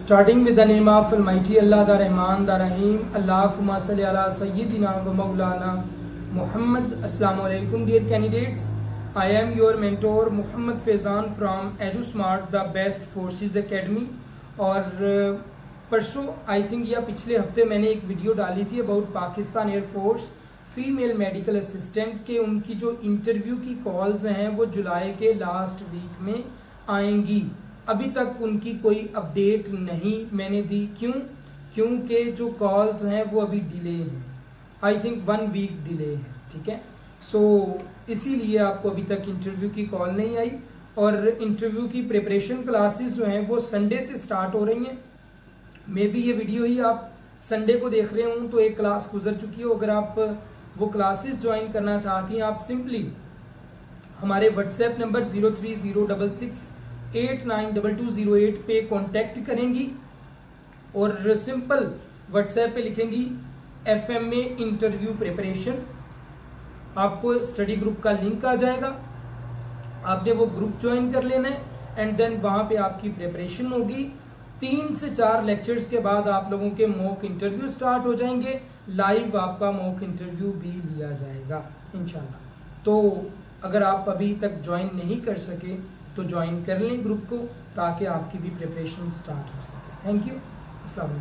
Starting with the name of almighty Allah the Rahman the Rahim Allah मासली अला सैदिना व मौलाना मोहम्मद अस्सलाम वालेकुम dear candidates I am your mentor Mohammad Faizan from edu smart the best forces academy और परसों I think या पिछले हफ़्ते मैंने एक वीडियो डाली थी about Pakistan air force female medical assistant के, उनकी जो इंटरव्यू की कॉल्स हैं, वो जुलाई के लास्ट वीक में आएँगी। अभी तक उनकी कोई अपडेट नहीं मैंने दी। क्यों? क्योंकि जो कॉल्स हैं वो अभी डिले हैं। I think one week delay है ठीक है? सो so, इसीलिए आपको अभी तक इंटरव्यू की कॉल नहीं आई। और इंटरव्यू की प्रिपरेशन क्लासेस जो हैं वो संडे से स्टार्ट हो रही हैं। मे बी ये वीडियो ही आप संडे को देख रहे हूँ तो एक क्लास गुजर चुकी हो। अगर आप वो क्लासेस ज्वाइन करना चाहती हैं आप सिंपली हमारे WhatsApp number zero three zero double six eight nine double two zero eight पे कॉन्टेक्ट करेंगी और सिंपल व्हाट्सएप पे लिखेंगी F M A interview preparation आपको स्टडी ग्रुप का लिंक आ जाएगा। आपने वो ग्रुप ज्वाइन कर लेना है एंड देन वहाँ पे आपकी प्रिपरेशन होगी। तीन से चार लेक्चर्स के बाद आप लोगों के मॉक इंटरव्यू स्टार्ट हो जाएँगे। लाइव आपका मॉक इंटरव्यू भी लिया जाएगा इनशाला तो अगर आप अभी तक ज्वाइन नहीं कर सके तो ज्वाइन कर लें ग्रुप को ताकि आपकी भी प्रिपरेशन स्टार्ट हो सके। Thank you Aslam